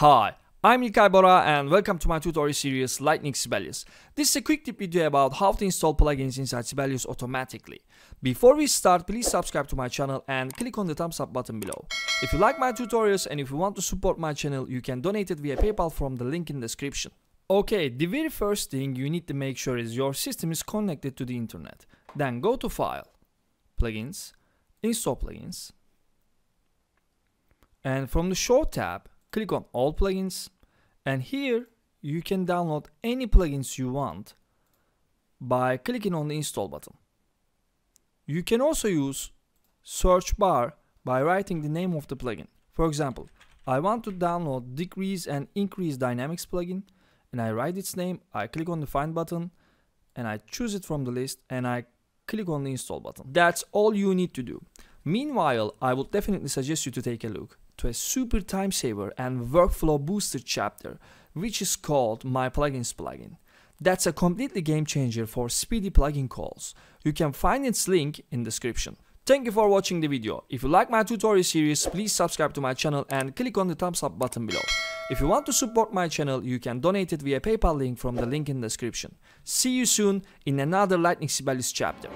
Hi, I'm Ilkay Bora and welcome to my tutorial series Lightning Sibelius. This is a quick tip video about how to install plugins inside Sibelius automatically. Before we start, please subscribe to my channel and click on the thumbs up button below. If you like my tutorials and if you want to support my channel, you can donate it via PayPal from the link in the description. Okay, the very first thing you need to make sure is your system is connected to the internet. Then go to File, Plugins, Install Plugins, and from the Show tab, click on All Plugins, and here you can download any plugins you want by clicking on the Install button. You can also use search bar by writing the name of the plugin. For example, I want to download Decrease and Increase Dynamics plugin and I write its name, I click on the find button and I choose it from the list and I click on the install button. That's all you need to do. Meanwhile, I would definitely suggest you to take a look to a super time saver and workflow booster chapter which is called My Plugins plugin. That's a completely game changer for speedy plugin calls. You can find its link in description. Thank you for watching the video. If you like my tutorial series, please subscribe to my channel and click on the thumbs up button below. If you want to support my channel, you can donate it via PayPal link from the link in the description. See you soon in another Lightning Sibelius chapter.